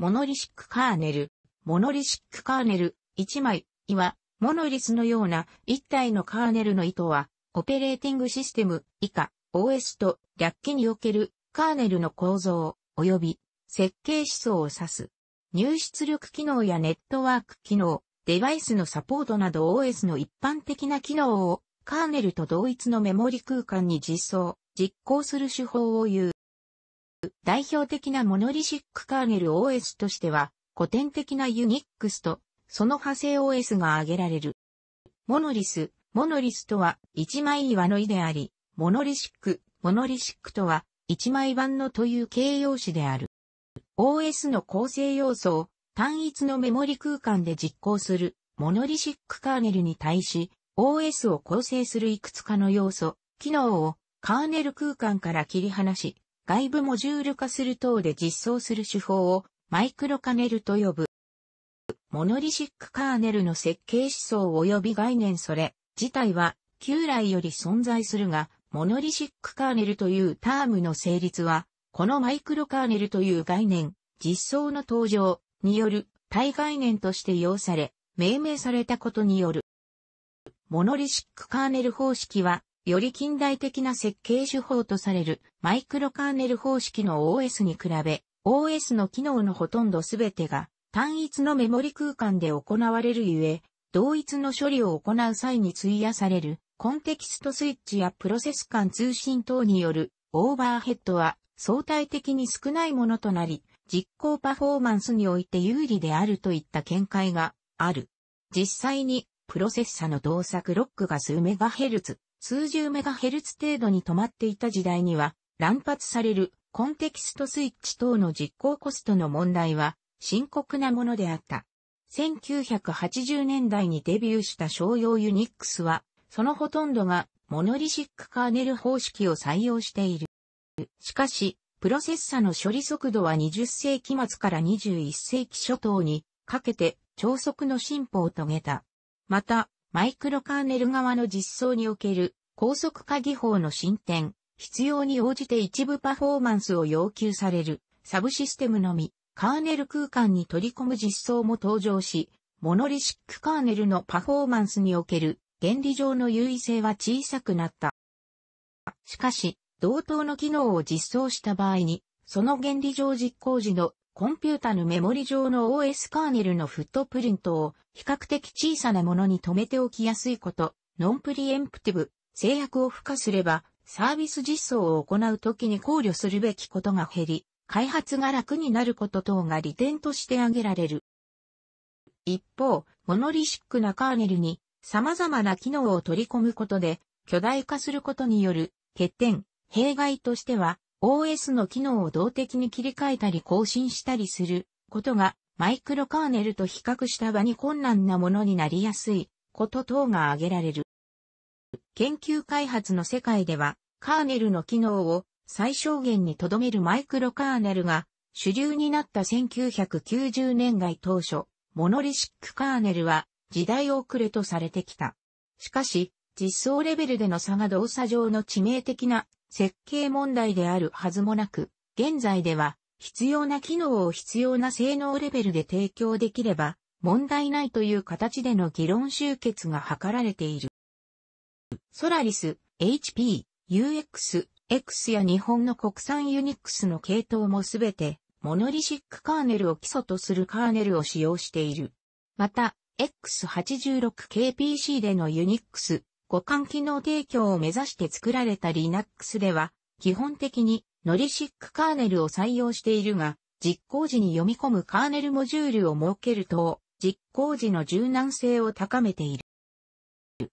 モノリシックカーネル。モノリシックカーネル。1枚、いわ、モノリスのような一体のカーネルの意図は、オペレーティングシステム。以下。OS と略記におけるカーネルの構造及び設計思想を指す。入出力機能やネットワーク機能、デバイスのサポートなど OS の一般的な機能をカーネルと同一のメモリ空間に実装、実行する手法を言う。代表的なモノリシックカーネル OS としては、古典的な Unix とその派生 OS が挙げられる。モノリス、モノリスとは一枚岩の意であり、モノリシック、モノリシックとは一枚版のという形容詞である。OS の構成要素を単一のメモリ空間で実行するモノリシックカーネルに対し、OS を構成するいくつかの要素、機能をカーネル空間から切り離し、外部モジュール化する等で実装する手法をマイクロカネルと呼ぶ。モノリシックカーネルの設計思想及び概念それ自体は旧来より存在するが、モノリシックカーネルというタームの成立は、このマイクロカーネルという概念、実装の登場による対概念として要され、命名されたことによる。モノリシックカーネル方式は、より近代的な設計手法とされるマイクロカーネル方式の OS に比べ、OS の機能のほとんどすべてが単一のメモリ空間で行われるゆえ、同一の処理を行う際に費やされるコンテキストスイッチやプロセス間通信等によるオーバーヘッドは相対的に少ないものとなり、実行パフォーマンスにおいて有利であるといった見解がある。実際にプロセッサの動作ロックが数メガヘルツ、数十メガヘルツ程度に止まっていた時代には、乱発されるコンテキストスイッチ等の実行コストの問題は深刻なものであった。1980年代にデビューした商用ユニックスは、そのほとんどがモノリシックカーネル方式を採用している。しかし、プロセッサの処理速度は20世紀末から21世紀初頭にかけて超速の進歩を遂げた。また、マイクロカーネル側の実装における高速化技法の進展、必要に応じて一部パフォーマンスを要求されるサブシステムのみ、カーネル空間に取り込む実装も登場し、モノリシックカーネルのパフォーマンスにおける原理上の優位性は小さくなった。しかし、同等の機能を実装した場合に、その原理上実行時のコンピュータのメモリ上の OS カーネルのフットプリントを比較的小さなものに留めておきやすいこと、ノンプリエンプティブ、制約を付加すれば、サービス実装を行うときに考慮するべきことが減り、開発が楽になること等が利点として挙げられる。一方、モノリシックなカーネルに様々な機能を取り込むことで巨大化することによる欠点、弊害としては OS の機能を動的に切り替えたり更新したりすることがマイクロカーネルと比較した場に困難なものになりやすいこと等が挙げられる。研究開発の世界ではカーネルの機能を最小限に留めるマイクロカーネルが主流になった1990年代当初、モノリシックカーネルは時代遅れとされてきた。しかし、実装レベルでの差が動作上の致命的な設計問題であるはずもなく、現在では必要な機能を必要な性能レベルで提供できれば問題ないという形での議論集結が図られている。ソラリス、HP、UX、X や日本の国産ユニックスの系統もすべてモノリシックカーネルを基礎とするカーネルを使用している。また、X86KPC でのユニックス互換機能提供を目指して作られた Linux では、基本的にノリシックカーネルを採用しているが、実行時に読み込むカーネルモジュールを設けると、実行時の柔軟性を高めている。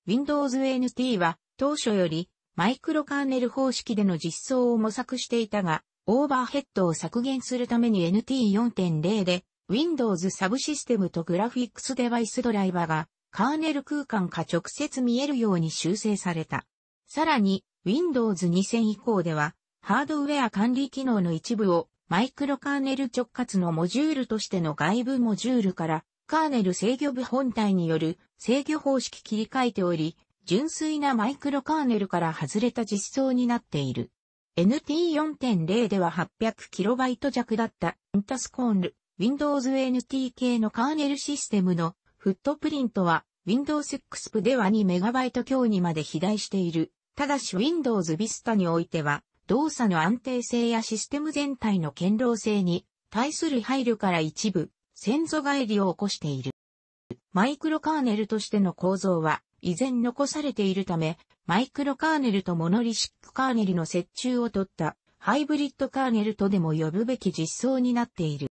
Windows NT は当初よりマイクロカーネル方式での実装を模索していたが、オーバーヘッドを削減するために NT4.0 で Windows サブシステムとグラフィックスデバイスドライバーがカーネル空間か直接見えるように修正された。さらに、Windows 2000以降では、ハードウェア管理機能の一部をマイクロカーネル直轄のモジュールとしての外部モジュールからカーネル制御部本体による制御方式切り替えており、純粋なマイクロカーネルから外れた実装になっている。NT4.0 では 800KB 弱だったインタスコール Windows NT 系のカーネルシステムのフットプリントは Windows XP では 2MB 強にまで肥大している。ただし Windows Vista においては動作の安定性やシステム全体の堅牢性に対する配慮から一部先祖返りを起こしている。マイクロカーネルとしての構造は依然残されているため、マイクロカーネルとモノリシックカーネルの折衷を取ったハイブリッドカーネルとでも呼ぶべき実装になっている。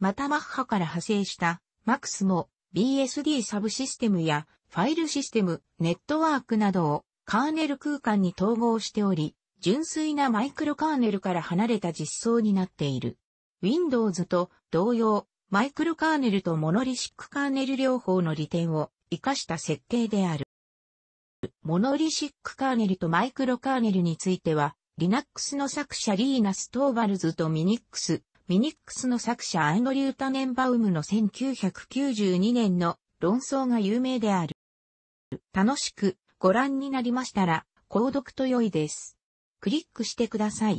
またマッハから派生した MAX も BSD サブシステムやファイルシステム、ネットワークなどをカーネル空間に統合しており、純粋なマイクロカーネルから離れた実装になっている。Windows と同様、マイクロカーネルとモノリシックカーネル両方の利点を活かした設計である。モノリシックカーネルとマイクロカーネルについては、Linux の作者リーナス・トーバルズとミニックス、ミニックスの作者アンドリュー・タネンバウムの1992年の論争が有名である。楽しくご覧になりましたら、購読と良いです。クリックしてください。